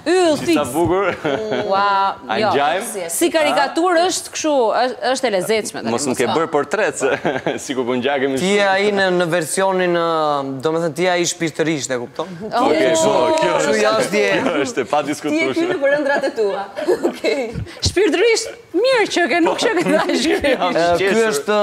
Yll fix. Sa bukur. Ua, jo. Si karikatur është kështu, është e lezetshme. Mos më ke bërë portret se sikur po ngjajmë. Ti je ai në versionin, domethënë ti je ai shpirtërisht, e kupton? Okej, po, kjo është. Kjo është e Kjo është e padiskutueshme. Ti je ky për ëndrrat e tua. Okej. Shpirtërisht, mirë që ke, nuk që ke dashur. Ky është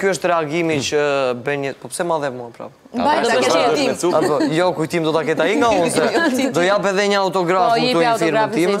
Ky është reagimi që bën një, po pse ma dhep mua prap? Mbaj ta kesh kujtim. Jo, kujtim do ta ketë ai nga unë se do jap edhe një autograf po, në këtë firmë time.